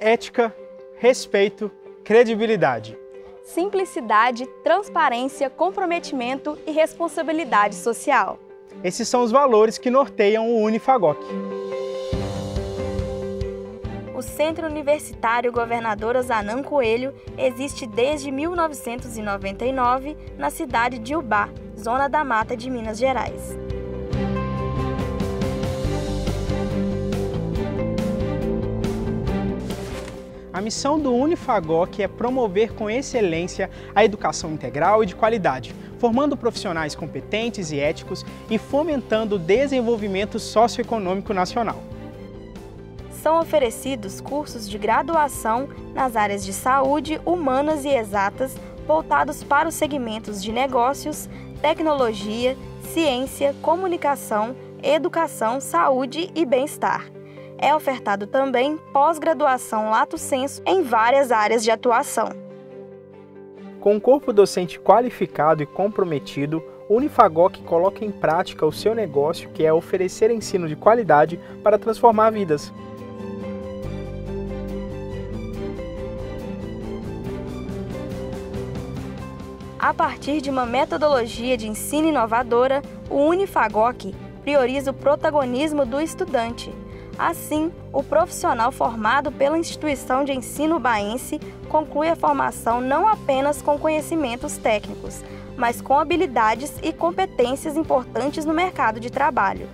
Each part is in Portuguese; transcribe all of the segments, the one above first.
ética, respeito, credibilidade. Simplicidade, transparência, comprometimento e responsabilidade social. Esses são os valores que norteiam o Unifagoc. O Centro Universitário Governador Zanan Coelho existe desde 1999 na cidade de Ubá, zona da mata de Minas Gerais. A missão do Unifagoc é promover com excelência a educação integral e de qualidade, formando profissionais competentes e éticos e fomentando o desenvolvimento socioeconômico nacional são oferecidos cursos de graduação nas áreas de saúde, humanas e exatas, voltados para os segmentos de negócios, tecnologia, ciência, comunicação, educação, saúde e bem-estar. É ofertado também pós-graduação lato sensu em várias áreas de atuação. Com um corpo docente qualificado e comprometido, o Unifagoc coloca em prática o seu negócio, que é oferecer ensino de qualidade para transformar vidas. A partir de uma metodologia de ensino inovadora, o Unifagoc prioriza o protagonismo do estudante. Assim, o profissional formado pela instituição de ensino baense conclui a formação não apenas com conhecimentos técnicos, mas com habilidades e competências importantes no mercado de trabalho.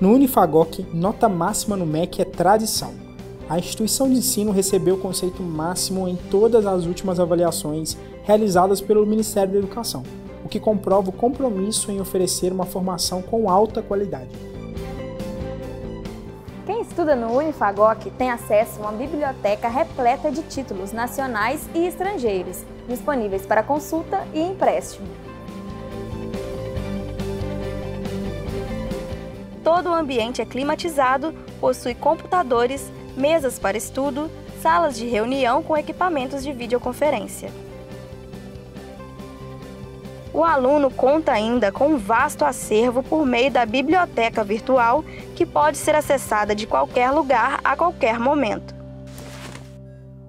No Unifagoc, nota máxima no MEC é tradição a instituição de ensino recebeu o conceito máximo em todas as últimas avaliações realizadas pelo Ministério da Educação, o que comprova o compromisso em oferecer uma formação com alta qualidade. Estuda no Unifagoc tem acesso a uma biblioteca repleta de títulos nacionais e estrangeiros, disponíveis para consulta e empréstimo. Todo o ambiente é climatizado, possui computadores, mesas para estudo, salas de reunião com equipamentos de videoconferência. O aluno conta ainda com um vasto acervo por meio da biblioteca virtual, que pode ser acessada de qualquer lugar a qualquer momento.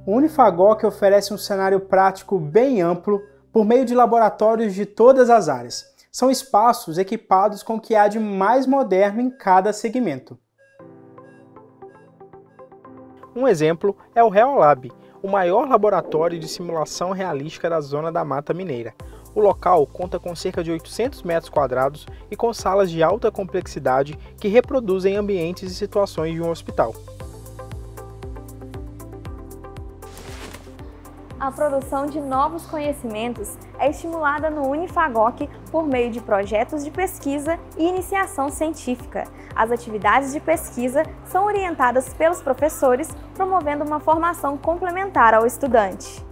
O Unifagoc oferece um cenário prático bem amplo por meio de laboratórios de todas as áreas. São espaços equipados com o que há de mais moderno em cada segmento. Um exemplo é o Reolab, o maior laboratório de simulação realística da zona da Mata Mineira. O local conta com cerca de 800 metros quadrados e com salas de alta complexidade que reproduzem ambientes e situações de um hospital. A produção de novos conhecimentos é estimulada no Unifagoc por meio de projetos de pesquisa e iniciação científica. As atividades de pesquisa são orientadas pelos professores, promovendo uma formação complementar ao estudante.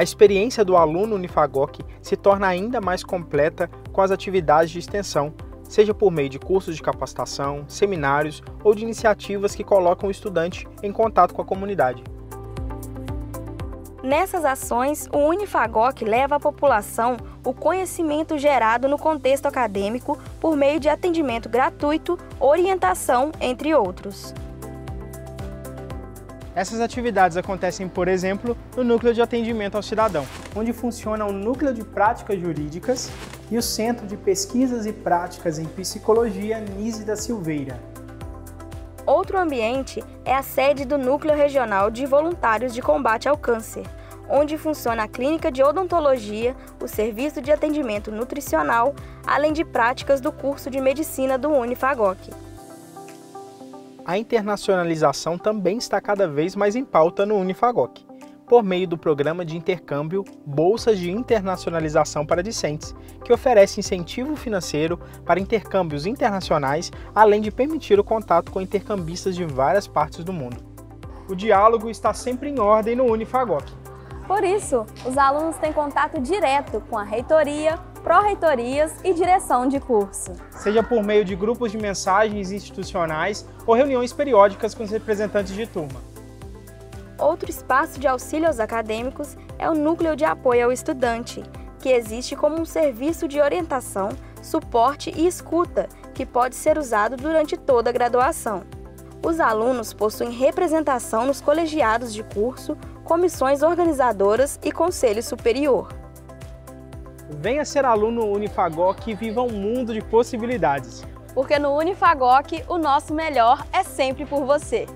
A experiência do aluno Unifagoc se torna ainda mais completa com as atividades de extensão, seja por meio de cursos de capacitação, seminários ou de iniciativas que colocam o estudante em contato com a comunidade. Nessas ações, o Unifagoc leva à população o conhecimento gerado no contexto acadêmico por meio de atendimento gratuito, orientação, entre outros. Essas atividades acontecem, por exemplo, no Núcleo de Atendimento ao Cidadão, onde funciona o Núcleo de Práticas Jurídicas e o Centro de Pesquisas e Práticas em Psicologia Nise da Silveira. Outro ambiente é a sede do Núcleo Regional de Voluntários de Combate ao Câncer, onde funciona a clínica de odontologia, o serviço de atendimento nutricional, além de práticas do curso de medicina do Unifagoc. A internacionalização também está cada vez mais em pauta no Unifagoc por meio do programa de intercâmbio Bolsas de Internacionalização para Discentes, que oferece incentivo financeiro para intercâmbios internacionais, além de permitir o contato com intercambistas de várias partes do mundo. O diálogo está sempre em ordem no Unifagoc. Por isso, os alunos têm contato direto com a reitoria, pró-reitorias e direção de curso. Seja por meio de grupos de mensagens institucionais ou reuniões periódicas com os representantes de turma. Outro espaço de auxílio aos acadêmicos é o Núcleo de Apoio ao Estudante, que existe como um serviço de orientação, suporte e escuta que pode ser usado durante toda a graduação. Os alunos possuem representação nos colegiados de curso, comissões organizadoras e conselho superior. Venha ser aluno Unifagoc e viva um mundo de possibilidades. Porque no Unifagoc o nosso melhor é sempre por você.